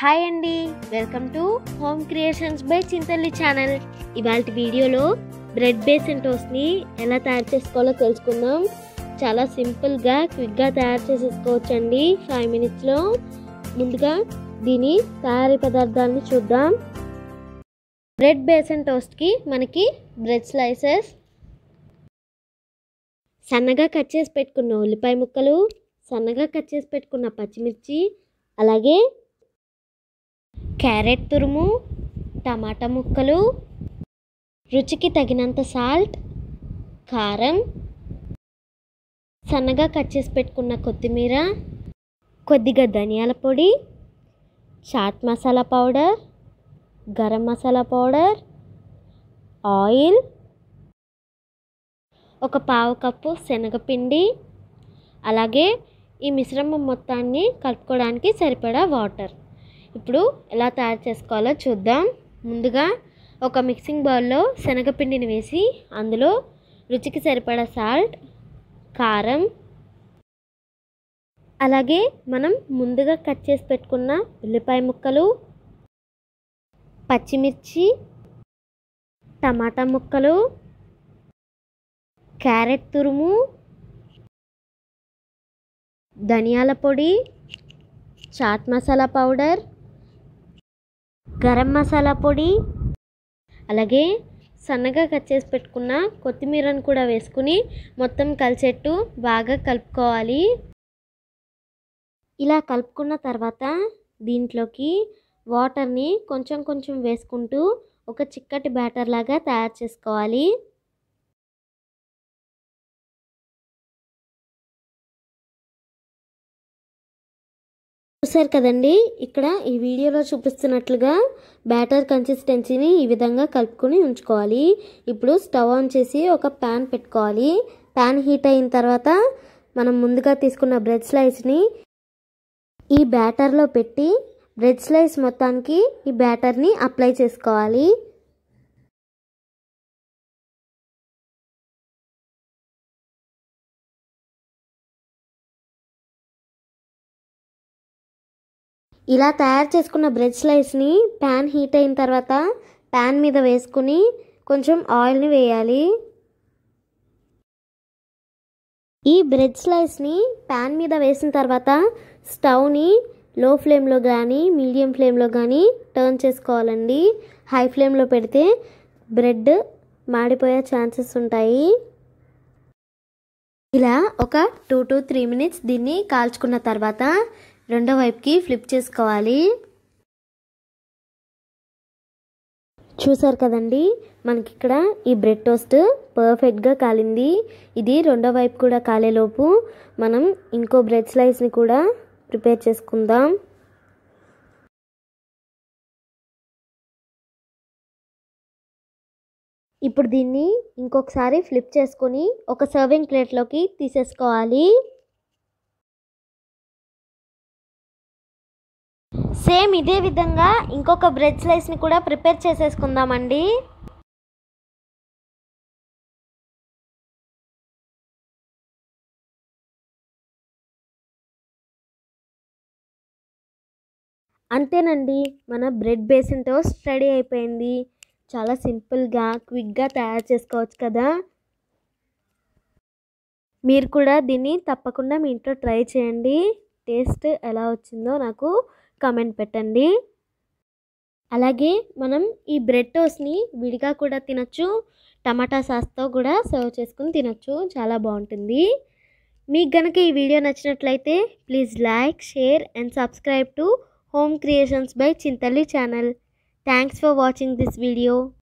Hi అండి welcome to home creations by Chintalli channel. ఇవాళ వీడియోలో బ్రెడ్ బేసన్ టోస్ట్ని ఎలా తయారు చేసుకోవాలో తెలుసుకుందాం. చాలా సింపుల్గా క్విక్గా తయారు చేసేసుకోవచ్చు అండి ఫైవ్ మినిట్స్లో ముందుగా దీని తయారీ పదార్థాలని చూద్దాం. బ్రెడ్ బేసన్ టోస్ట్కి మనకి బ్రెడ్ స్లైసెస్ సన్నగా కట్ చేసి పెట్టుకున్న ఉల్లిపాయ ముక్కలు సన్నగా కట్ చేసి పెట్టుకున్న పచ్చిమిర్చి అలాగే క్యారెట్ తురుము టమాటా ముక్కలు రుచికి తగినంత సాల్ట్ కారం సన్నగా కట్ చేసి పెట్టుకున్న కొత్తిమీర కొద్దిగా ధనియాల పొడి chaat masala powder garam masala powder oil ఒక పావు కప్పు శనగపిండి అలాగే ఈ మిశ్రమం మొత్తాన్ని కలుపుకోవడానికి సరిపడా వాటర్. ఇప్పుడు ఎలా తయారు చేసుకోవాలో చూద్దాం. ముందుగా ఒక మిక్సింగ్ బౌల్లో శనగపిండిని వేసి అందులో రుచికి సరిపడా సాల్ట్ కారం అలాగే మనం ముందుగా కట్ చేసి పెట్టుకున్న ఉల్లిపాయ ముక్కలు పచ్చిమిర్చి టమాటా ముక్కలు క్యారెట్ తురుము ధనియాల పొడి చాట్ మసాలా పౌడర్ గరం మసాలా పొడి. అలాగే సన్నగా కట్ చేసి పెట్టుకున్న కొత్తిమీరను కూడా వేసుకుని మొత్తం కలిసేట్టు బాగా కలుపుకోవాలి. ఇలా కలుపుకున్న తర్వాత దీంట్లోకి వాటర్ని కొంచెం కొంచెం వేసుకుంటూ ఒక చిక్కటి బ్యాటర్ లాగా తయారు చేసుకోవాలి. చూసారు కదండి? ఇక్కడ ఈ వీడియోలో చూపిస్తున్నట్లుగా బ్యాటర్ కన్సిస్టెన్సీని ఈ విధంగా కలుపుకొని ఉంచుకోవాలి. ఇప్పుడు స్టవ్ ఆన్ చేసి ఒక ప్యాన్ పెట్టుకోవాలి. ప్యాన్ హీట్ అయిన తర్వాత మనం ముందుగా తీసుకున్న బ్రెడ్ స్లైస్ని ఈ బ్యాటర్లో పెట్టి బ్రెడ్ స్లైస్ మొత్తానికి ఈ బ్యాటర్ని అప్లై చేసుకోవాలి. ఇలా తయారు చేసుకున్న బ్రెడ్ స్లైస్ని ప్యాన్ హీట్ అయిన తర్వాత ప్యాన్ మీద వేసుకుని కొంచెం ఆయిల్ని వేయాలి. ఈ బ్రెడ్ స్లైస్ని ప్యాన్ మీద వేసిన తర్వాత స్టవ్ని లో ఫ్లేమ్లో కానీ మీడియం ఫ్లేమ్లో కానీ టర్న్ చేసుకోవాలండి. హై ఫ్లేమ్లో పెడితే బ్రెడ్ మాడిపోయే ఛాన్సెస్ ఉంటాయి. ఇలా ఒక టూ టు త్రీ మినిట్స్ దీన్ని కాల్చుకున్న తర్వాత రెండో వైపుకి ఫ్లిప్ చేసుకోవాలి. చూసారు కదండి మనకి ఇక్కడ ఈ బ్రెడ్ టోస్ట్ పర్ఫెక్ట్గా కాలింది. ఇది రెండో వైపు కూడా కాలేలోపు మనం ఇంకో బ్రెడ్ స్లైస్ని కూడా ప్రిపేర్ చేసుకుందాం. ఇప్పుడు దీన్ని ఇంకొకసారి ఫ్లిప్ చేసుకొని ఒక సర్వింగ్ ప్లేట్లోకి తీసేసుకోవాలి. సేమ్ ఇదే విధంగా ఇంకొక బ్రెడ్ స్లైస్ని కూడా ప్రిపేర్ చేసేసుకుందామండి. అంతేనండి మన బ్రెడ్ బేసిన్ టోస్ట్ రెడీ అయిపోయింది. చాలా సింపుల్గా క్విక్గా తయారు చేసుకోవచ్చు కదా. మీరు కూడా దీన్ని తప్పకుండా మీ ఇంట్లో ట్రై చేయండి. టేస్ట్ ఎలా వచ్చిందో నాకు కామెంట్ పెట్టండి. అలాగే మనం ఈ బ్రెడ్ టోస్ట్ని విడిగా కూడా తినచ్చు టమాటా సాస్తో కూడా సర్వ్ చేసుకుని తినచ్చు. చాలా బాగుంటుంది. మీకు గనక ఈ వీడియో నచ్చినట్లయితే please like share and subscribe to home creations by Chintalli channel. Thanks for watching this video.